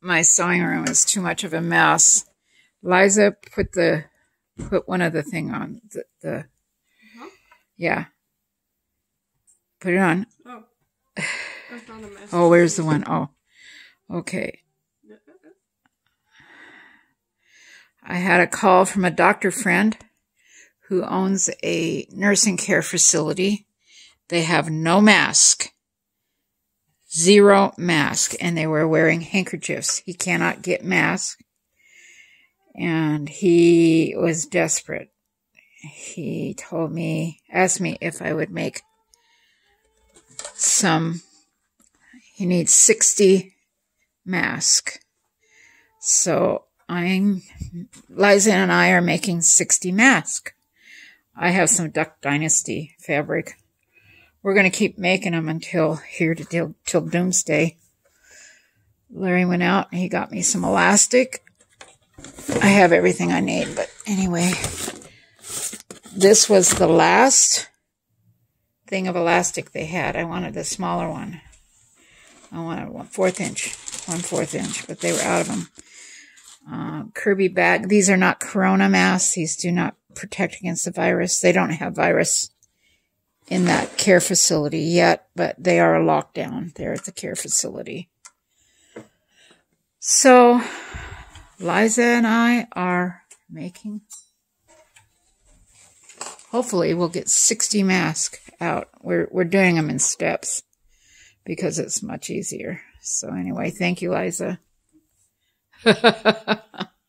my sewing room is too much of a mess. Liza, put the put one of the thing on the, the Huh? yeah. Put it on. Oh. That's not a mess. Oh, where's the one? Oh, okay. I had a call from a doctor friend who owns a nursing care facility. They have no mask, zero mask, and they were wearing handkerchiefs. He cannot get mask, and he was desperate. He told me, asked me if I would make some. He needs 60 masks. So I'm, Liza and I are making 60 masks. I have some Duck Dynasty fabric. We're going to keep making them until here to till, till doomsday. Larry went out and he got me some elastic. I have everything I need, but anyway, this was the last thing of elastic they had. I wanted the smaller one. I wanted one fourth inch, one fourth inch, but they were out of them. Uh, Kirby bag. These are not corona masks. These do not protect against the virus. They don't have virus in that care facility yet, but they are locked down there at the care facility. So, Liza and I are making. Hopefully, we'll get 60 masks out. We're we're doing them in steps because it's much easier. So anyway, thank you, Liza.